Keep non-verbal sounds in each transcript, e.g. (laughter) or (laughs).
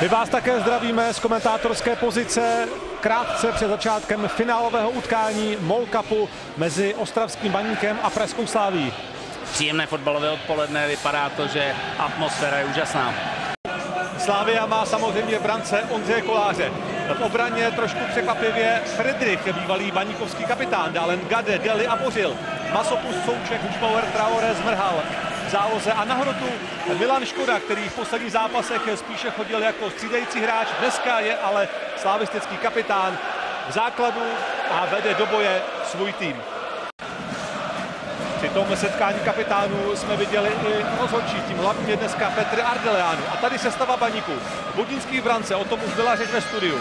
My vás také zdravíme z komentátorské pozice krátce před začátkem finálového utkání MOL Cupu mezi Ostravským baníkem a Pražskou sláví. Příjemné fotbalové odpoledne, vypadá to, že atmosféra je úžasná. Slávia má samozřejmě v brance Ondřeje Koláře. V obraně trošku překvapivě Friedrich, bývalý baníkovský kapitán, dále Gade, Deli a Bořil. Masopus, Souček, Hušbauer, Traore, Zmrhal záloze a na hrotu Milan Škoda, který v posledních zápasech spíše chodil jako střídající hráč. Dneska je ale slavistický kapitán v základu a vede do boje svůj tým. Při tom setkání kapitánů jsme viděli i rozhodčí, tím hlavním je dneska Petr Ardeleanu. A tady se stava baníku. Budinský brance, o tom už byla řeč ve studiu.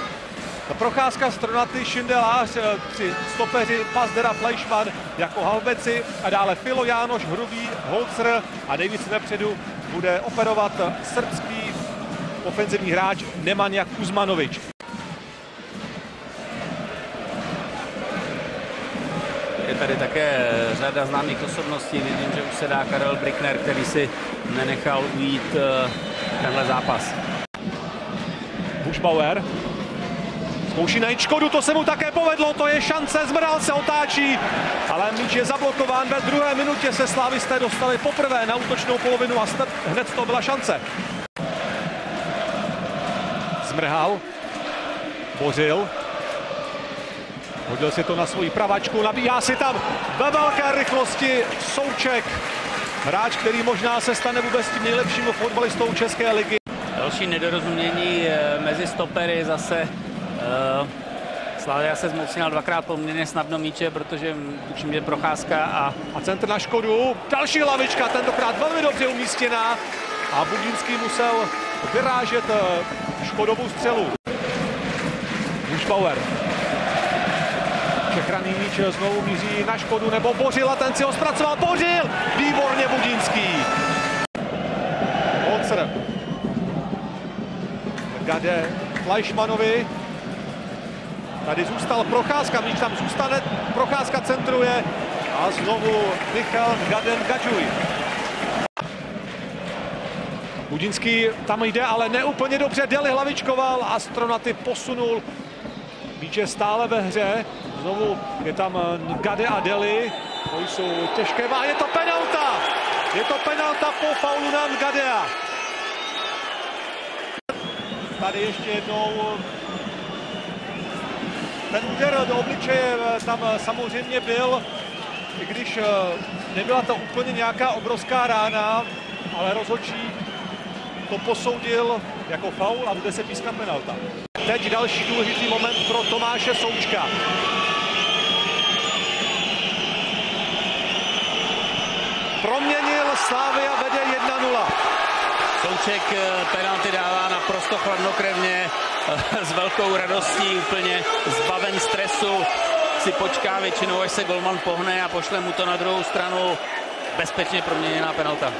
Procházka Stronaty, Šindelář, tři stopeři, Pazdera, Fleischmann jako halbeci a dále Filo, Jánoš, Hrubý, Holzer a nejvíc vepředu bude operovat srbský ofenzivní hráč Nemanja Kuzmanovič. Je tady také řada známých osobností. Vidím, že už se dá Karel Brickner, který si nenechal ujít eh, tenhle zápas. Bušbauer zkouší najít Škodu, to se mu také povedlo, to je šance, Zmrdal se otáčí, ale míč je zablokován, ve druhé minutě se slávisté dostali poprvé na útočnou polovinu a hned to byla šance. Zmrhal, Bořil, hodil si to na svoji pravačku, nabíhá si tam ve velké rychlosti Souček, hráč, který možná se stane vůbec tím nejlepším fotbalistou České ligy. Další nedorozumění eh, mezi stopery zase Slavia se zmocnila dvakrát poměrně snadno míče, protože tuším, že procházka a... A centr na Škodu, další lavička, tentokrát velmi dobře umístěná a Budinský musel vyrážet eh, Škodovou střelu. Bušbauer. Čechraný míč znovu míří na Škodu, nebo Bořil a ten si ho zpracoval. Bořil! Výborně Budinský. Holzer. Gade Fleischmanovi. Tady zůstal Procházka, když tam zůstane, Procházka centruje a znovu Michal Gaden Gadžuj. Budinský tam jde, ale neúplně dobře. Deli hlavičkoval a Stronaty posunul. Míč je stále ve hře. Znovu je tam Gade a Deli. To jsou těžké a je to penalta! Je to penalta po faulu na Gadea. Tady ještě jednou ten úder do obličeje eh, tam eh, samozřejmě byl, i když eh, nebyla to úplně nějaká obrovská rána, ale rozhodčí to posoudil jako faul a bude se pískat penalta. Teď další důležitý moment pro Tomáše Součka. Proměnil Slávia vede 1-0. Souček penalty dává naprosto chladnokrevně. (laughs) s velkou radostí, úplně zbaven stresu, si počká většinou, až se golman pohne a pošle mu to na druhou stranu. Bezpečně proměněná penalta.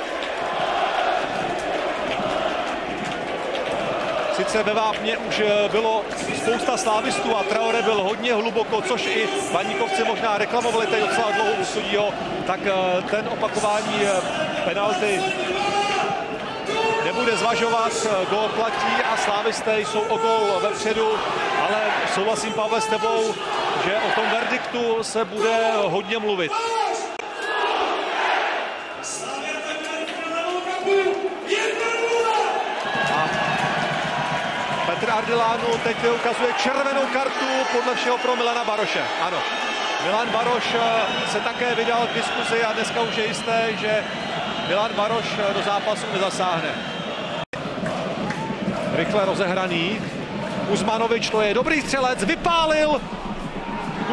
Sice ve Vápně už eh, bylo spousta slávistů a Traore byl hodně hluboko, což i Baníkovci možná reklamovali tady docela dlouho u sudího, tak eh, ten opakování eh, penalty nebude zvažovat, gol platí a slávisté jsou o gol vepředu, ale souhlasím, Pavle, s tebou, že o tom verdiktu se bude hodně mluvit. Petr Ardilánu teď ukazuje červenou kartu podle všeho pro Milana Baroše. Ano, Milan Baroš se také vydal k diskuzi a dneska už je jisté, že Milan Baroš do zápasu nezasáhne rychle rozehraný. Uzmanovič to je dobrý střelec, vypálil,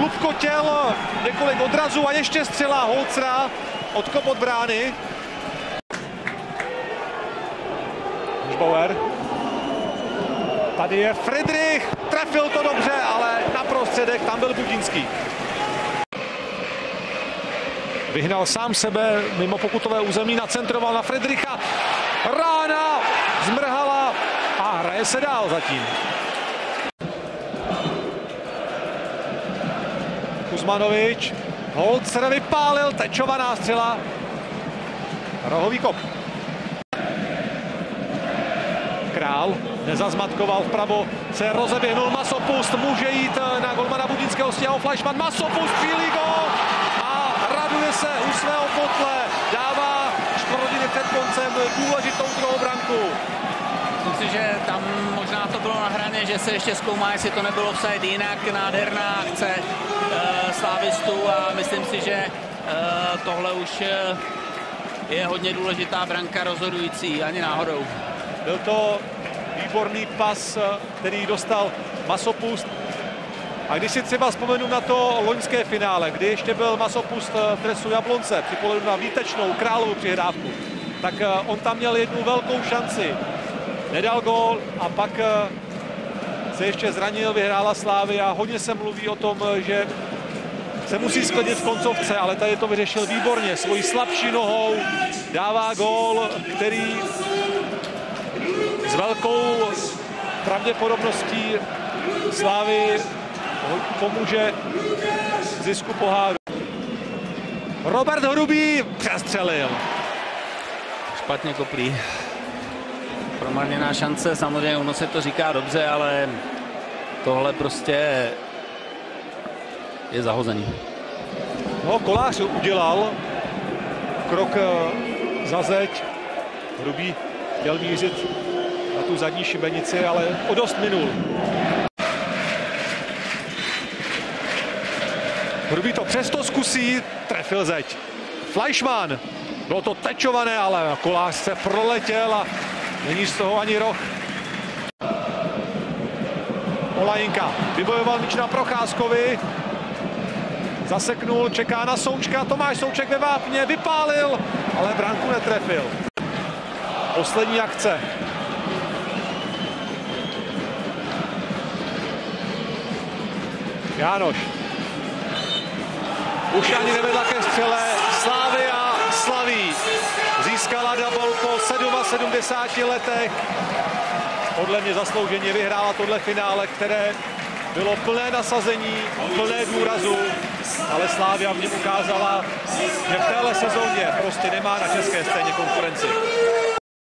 Lubko těl, několik odrazů a ještě střela Holcra, odkop od brány. Bauer. Tady je Friedrich, trefil to dobře, ale na prostředek tam byl Budinský. Vyhnal sám sebe mimo pokutové území, nacentroval na Friedricha. Rána zmrhala a hraje se dál zatím. Kuzmanovič, Holzer vypálil, tečovaná střela. Rohový kop. Král nezazmatkoval vpravo, se rozeběhnul Masopust, může jít eh, na golmana Budinského stěhu Fleischmann, Masopust střílí gol a raduje se u svého potle, dává čtvrthodiny před koncem důležitou druhou branku. Myslím si, že tam možná to bylo na hraně, že se ještě zkoumá, jestli to nebylo offside jinak. Nádherná akce uh, slávistů a myslím si, že uh, tohle už uh, je hodně důležitá branka rozhodující, ani náhodou. Byl to výborný pas, který dostal Masopust. A když si třeba vzpomenu na to loňské finále, kdy ještě byl Masopust v dresu Jablonce, při na výtečnou královou přihrávku, tak on tam měl jednu velkou šanci nedal gól a pak eh, se ještě zranil, vyhrála Slávy a hodně se mluví o tom, eh, že se musí sklidit v koncovce, ale tady to vyřešil výborně. Svojí slabší nohou dává gól, který s velkou pravděpodobností Slávy pomůže zisku poháru. Robert Hrubý přestřelil. Špatně koplí promarněná šance, samozřejmě ono se to říká dobře, ale tohle prostě je zahozený. No, Kolář udělal krok eh, za zeď. Hrubý chtěl mířit na tu zadní šibenici, ale o dost minul. Hrubý to přesto zkusí, trefil zeď. Fleischmann, bylo to tečované, ale Kolář se proletěl a Není z toho ani roh. Olajinka vybojoval míč na Procházkovi. Zaseknul, čeká na Součka. Tomáš Souček ve vápně, vypálil, ale branku netrefil. Poslední akce. Jánoš. Už ani nevedla ke střele. Slaví. Získala double po 77 letech. Podle mě zaslouženě vyhrála tohle finále, které bylo plné nasazení, plné důrazu, ale Slávia v něm ukázala, že v téhle sezóně prostě nemá na české scéně konkurenci.